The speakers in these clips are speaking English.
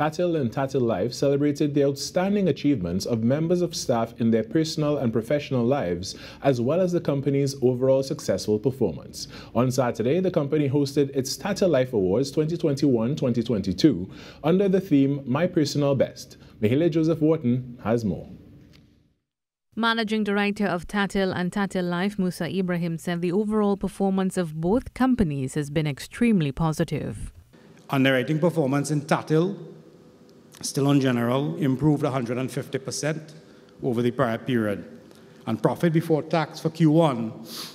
Tatil and Tatil Life celebrated the outstanding achievements of members of staff in their personal and professional lives, as well as the company's overall successful performance. On Saturday, the company hosted its Tatil Life Awards 2021-2022 under the theme My Personal Best. Mahalia Joseph Wharton has more. Managing Director of Tatil and Tatil Life, Musa Ibrahim, said the overall performance of both companies has been extremely positive. Underwriting performance in Tatil still on general, improved 150% over the prior period. And profit before tax for Q1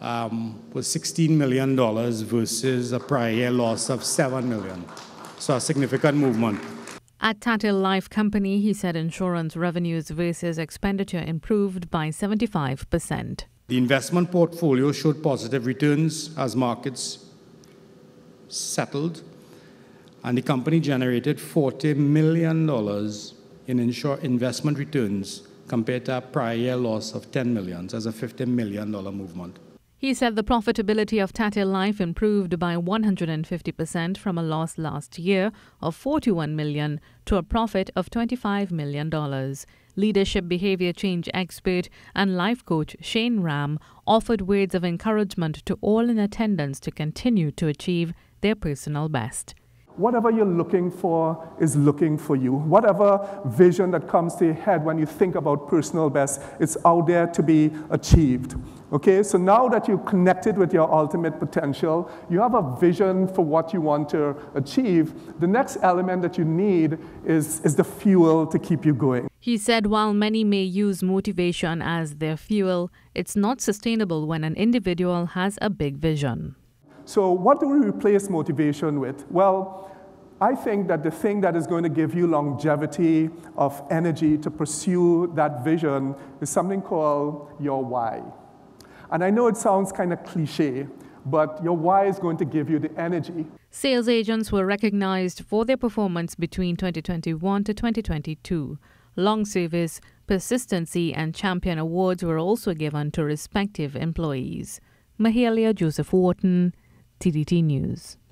um, was $16 million versus a prior year loss of 7 million. So a significant movement. At Tatil Life Company, he said insurance revenues versus expenditure improved by 75%. The investment portfolio showed positive returns as markets settled and the company generated $40 million in investment returns compared to a prior year loss of $10 million. That's a $50 million movement. He said the profitability of Tatil Life improved by 150% from a loss last year of 41 million to a profit of 25 million dollars. Leadership behavior change expert and life coach Shane Ram offered words of encouragement to all in attendance to continue to achieve their personal best. Whatever you're looking for is looking for you. Whatever vision that comes to your head when you think about personal best, it's out there to be achieved. Okay, so now that you've connected with your ultimate potential, you have a vision for what you want to achieve. The next element that you need is, is the fuel to keep you going. He said while many may use motivation as their fuel, it's not sustainable when an individual has a big vision. So, what do we replace motivation with? Well, I think that the thing that is going to give you longevity of energy to pursue that vision is something called your why. And I know it sounds kind of cliche, but your why is going to give you the energy. Sales agents were recognized for their performance between 2021 to 2022. Long service, persistency, and champion awards were also given to respective employees. Mahalia Joseph Wharton, TTT News.